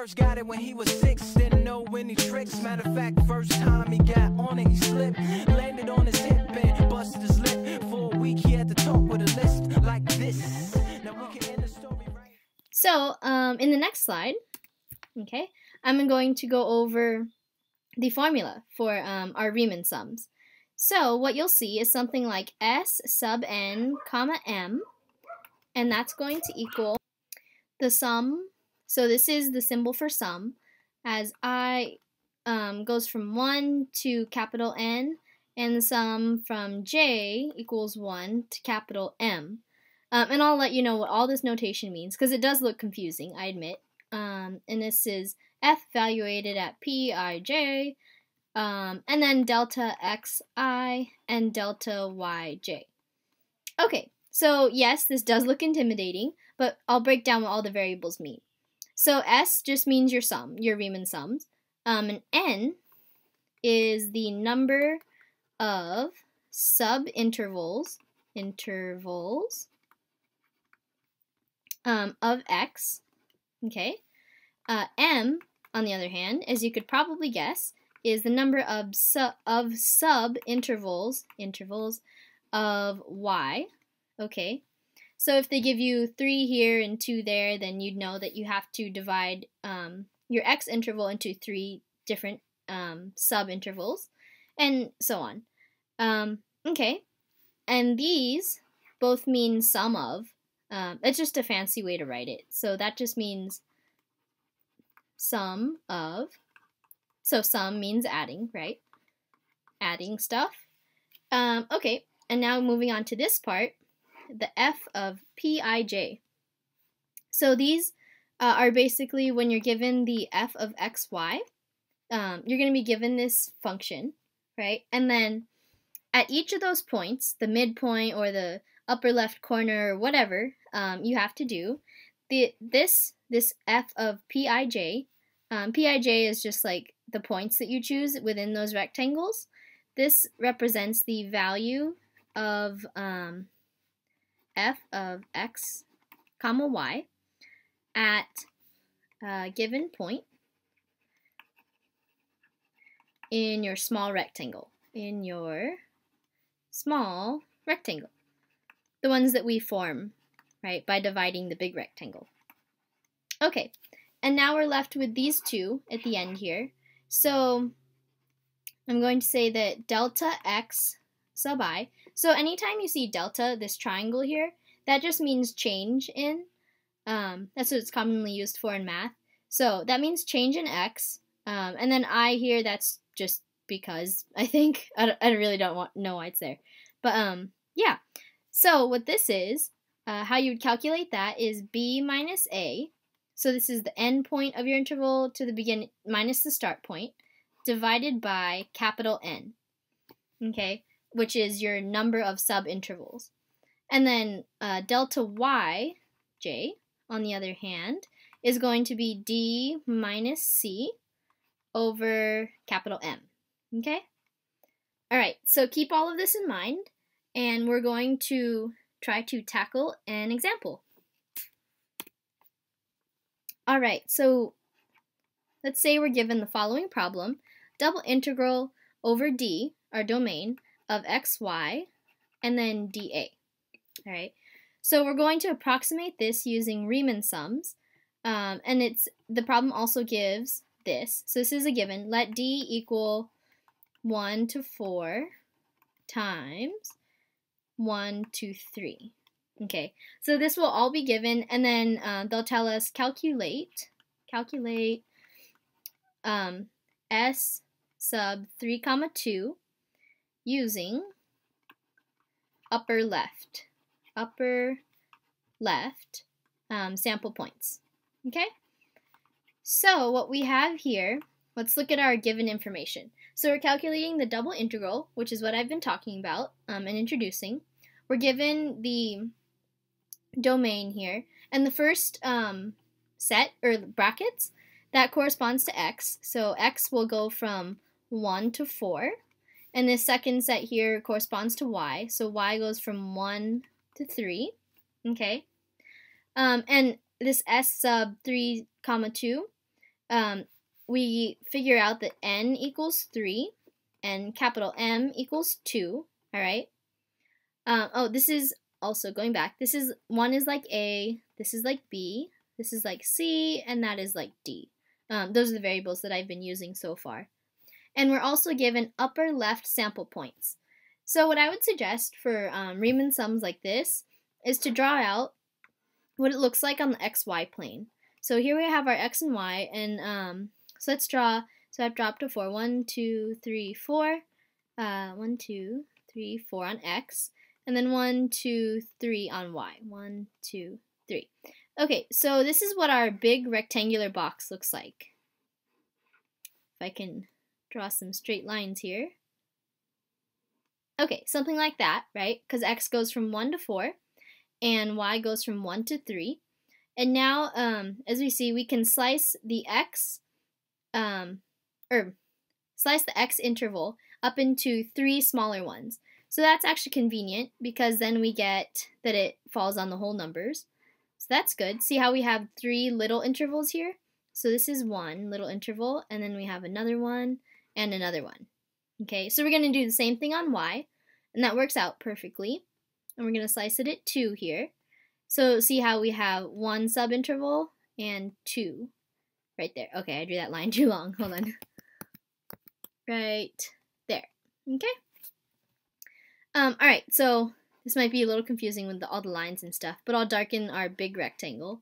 first got it when he was six, didn't know any tricks. Matter of fact, first time he got on it, he slipped, landed on his hip and busted his lip. For a week, he had to talk with a list like this. Right. So, um, in the next slide, okay, I'm going to go over the formula for um, our Riemann sums. So what you'll see is something like S sub n comma m, and that's going to equal the sum. So this is the symbol for sum, as i um, goes from 1 to capital N, and the sum from j equals 1 to capital M. Um, and I'll let you know what all this notation means, because it does look confusing, I admit. Um, and this is f evaluated at p, i, j, um, and then delta xi and delta yj. Okay, so yes, this does look intimidating, but I'll break down what all the variables mean. So S just means your sum, your Riemann sums, um, and N is the number of subintervals intervals um, of x. Okay, uh, M on the other hand, as you could probably guess, is the number of, su of intervals of y. Okay, so if they give you 3 here and 2 there, then you'd know that you have to divide um, your x interval into three different um, sub intervals, and so on. Um, okay, and these both mean sum of. Um, it's just a fancy way to write it. So that just means sum of so sum means adding, right? Adding stuff. Um, okay, and now moving on to this part, the f of pij. So these uh, are basically when you're given the f of xy, um, you're going to be given this function, right? And then at each of those points, the midpoint or the upper left corner or whatever um, you have to do, the this this f of pij, um, pij is just like the points that you choose within those rectangles. This represents the value of um, f of x comma y at a given point in your small rectangle. In your small rectangle. The ones that we form, right, by dividing the big rectangle. Okay, and now we're left with these two at the end here. So I'm going to say that delta x sub i. So anytime you see delta, this triangle here, that just means change in. Um, that's what it's commonly used for in math. So that means change in x. Um, and then i here, that's just because, I think. I, I really don't want, know why it's there. But um, yeah. So what this is, uh, how you would calculate that is b minus a so this is the end point of your interval to the beginning minus the start point divided by capital N, okay, which is your number of subintervals. And then uh, delta y, j, on the other hand, is going to be d minus c over capital M, okay? All right, so keep all of this in mind, and we're going to try to tackle an example. All right, so let's say we're given the following problem. Double integral over d, our domain, of xy, and then dA. All right, so we're going to approximate this using Riemann sums, um, and it's the problem also gives this. So this is a given. Let d equal 1 to 4 times 1 to 3. Okay, so this will all be given, and then uh, they'll tell us calculate, calculate um, S sub 3 comma 2 using upper left, upper left um, sample points. Okay, so what we have here, let's look at our given information. So we're calculating the double integral, which is what I've been talking about um, and introducing. We're given the domain here. And the first um, set, or brackets, that corresponds to x. So x will go from 1 to 4. And this second set here corresponds to y. So y goes from 1 to 3. Okay. Um, and this s sub 3 comma 2, um, we figure out that n equals 3 and capital M equals 2, all right? Um, oh, this is also going back. This is, one is like A, this is like B, this is like C, and that is like D. Um, those are the variables that I've been using so far. And we're also given upper left sample points. So what I would suggest for um, Riemann sums like this is to draw out what it looks like on the xy plane. So here we have our x and y, and um, so let's draw, so I've dropped a 4, 1, 2, 3, 4, uh, 1, 2, 3, 4 on x, and then 1, 2, 3 on y. 1, 2, 3. Okay, so this is what our big rectangular box looks like. If I can draw some straight lines here. Okay, something like that, right? Because x goes from 1 to 4, and y goes from 1 to 3. And now, um, as we see, we can slice the x, um, or slice the x interval up into three smaller ones. So that's actually convenient because then we get that it falls on the whole numbers. So that's good. See how we have three little intervals here? So this is one little interval, and then we have another one and another one. Okay, so we're going to do the same thing on y, and that works out perfectly. And we're going to slice it at 2 here. So see how we have one subinterval and 2 right there. Okay, I drew that line too long. Hold on. Right there. Okay. Um, all right, so this might be a little confusing with the, all the lines and stuff, but I'll darken our big rectangle.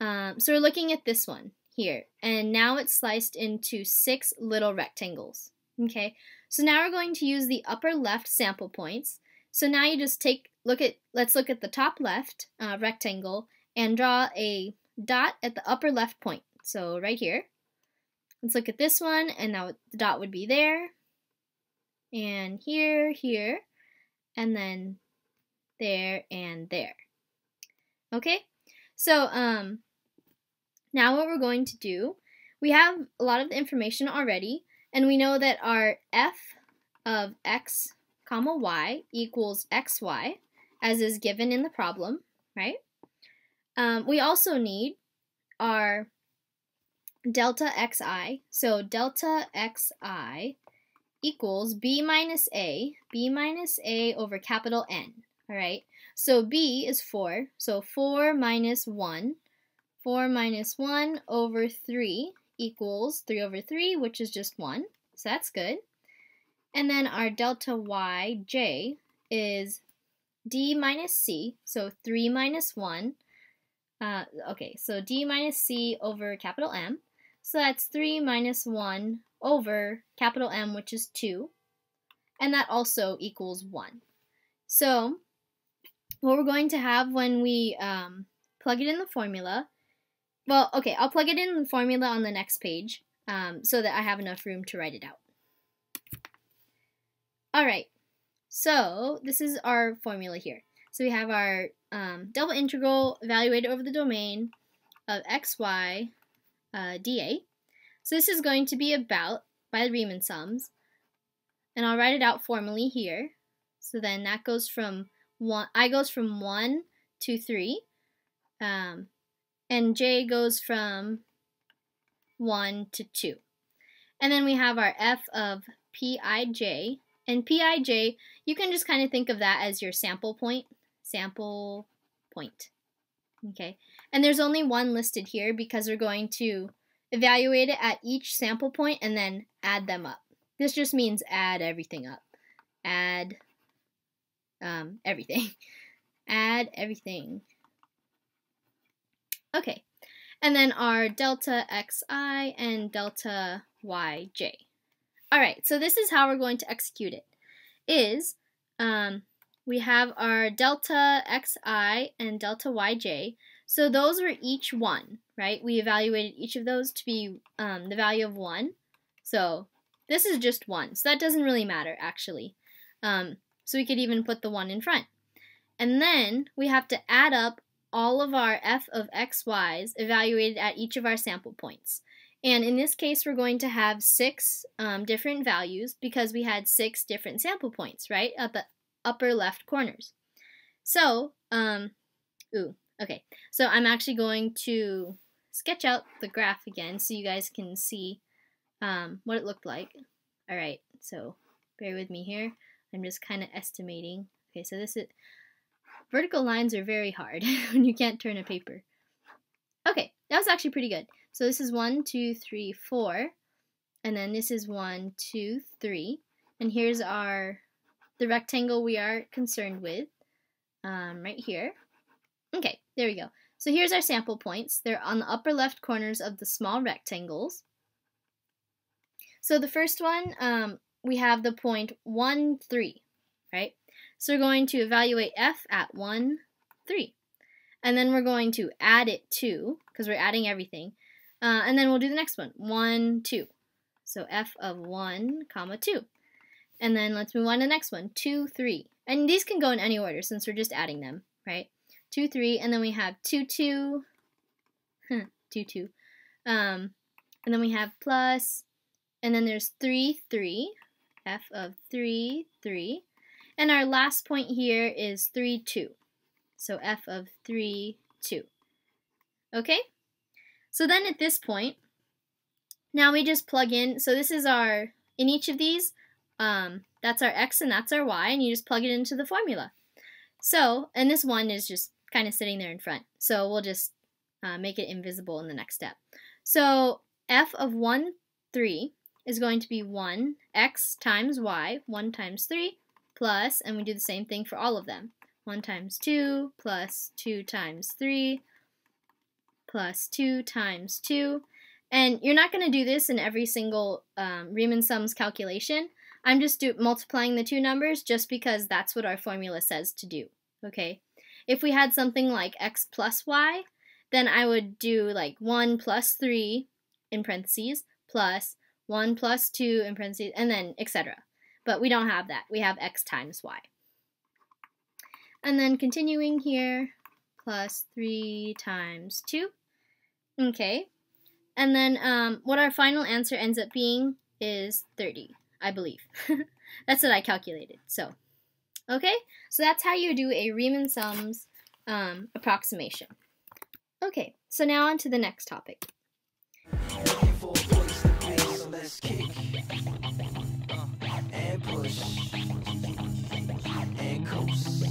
Um, so we're looking at this one here, and now it's sliced into six little rectangles. Okay, so now we're going to use the upper left sample points. So now you just take, look at, let's look at the top left uh, rectangle and draw a dot at the upper left point. So right here. Let's look at this one, and now the dot would be there, and here, here, and then there, and there. Okay, so um, now what we're going to do, we have a lot of the information already, and we know that our f of x comma y equals xy, as is given in the problem, right? Um, we also need our delta xi. So delta xi equals b minus a, b minus a over capital N. All right, so b is 4, so 4 minus 1. 4 minus 1 over 3 equals 3 over 3, which is just 1. So that's good. And then our delta yj is d minus c, so 3 minus 1. Uh, okay, so d minus c over capital M. So that's 3 minus 1 over capital M, which is 2. And that also equals 1. So what we're going to have when we um, plug it in the formula, well, okay, I'll plug it in the formula on the next page um, so that I have enough room to write it out. All right, so this is our formula here. So we have our um, double integral evaluated over the domain of xy uh, dA. So this is going to be about, by the Riemann sums, and I'll write it out formally here. So then that goes from one, I goes from 1 to 3, um, and J goes from 1 to 2. And then we have our f of Pij, and Pij, you can just kind of think of that as your sample point, sample point. Okay, and there's only one listed here because we're going to evaluate it at each sample point and then add them up. This just means add everything up. Add um, everything. add everything. Okay, and then our delta xi and delta yj. All right, so this is how we're going to execute it. Is um, we have our delta xi and delta yj. So those were each one, right? We evaluated each of those to be um, the value of 1. So this is just 1. So that doesn't really matter, actually. Um, so we could even put the 1 in front. And then we have to add up all of our f of x, y's evaluated at each of our sample points. And in this case, we're going to have six um, different values because we had six different sample points, right, at the upper left corners. So, um, ooh, okay. So I'm actually going to sketch out the graph again so you guys can see um, what it looked like. Alright, so bear with me here. I'm just kind of estimating. Okay, so this is, vertical lines are very hard when you can't turn a paper. Okay, that was actually pretty good. So this is one, two, three, four, and then this is one, two, three, and here's our, the rectangle we are concerned with, um, right here. Okay, there we go. So here's our sample points. They're on the upper left corners of the small rectangles. So the first one, um, we have the point 1, 3, right? So we're going to evaluate f at 1, 3. And then we're going to add it to, because we're adding everything. Uh, and then we'll do the next one, 1, 2. So f of 1, comma 2. And then let's move on to the next one, 2, 3. And these can go in any order since we're just adding them, right? 2, 3, and then we have 2, 2, 2, 2. Um, and then we have plus, and then there's 3, 3, f of 3, 3. And our last point here is 3, 2. So f of 3, 2. Okay? So then at this point, now we just plug in, so this is our, in each of these, um, that's our x and that's our y, and you just plug it into the formula. So, and this one is just kind of sitting there in front. So we'll just uh, make it invisible in the next step. So f of 1, 3 is going to be 1 x times y, 1 times 3, plus, and we do the same thing for all of them. 1 times 2 plus 2 times 3 plus 2 times 2. And you're not going to do this in every single um, Riemann sums calculation. I'm just multiplying the two numbers just because that's what our formula says to do. Okay. If we had something like x plus y, then I would do like 1 plus 3 in parentheses plus 1 plus 2 in parentheses, and then etc. But we don't have that. We have x times y. And then continuing here, plus 3 times 2. Okay. And then um, what our final answer ends up being is 30, I believe. that's what I calculated. So, okay. So that's how you do a Riemann sums um, approximation. Okay, so now on to the next topic. Push. And coast.